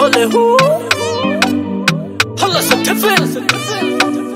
Ole who? Holla some different.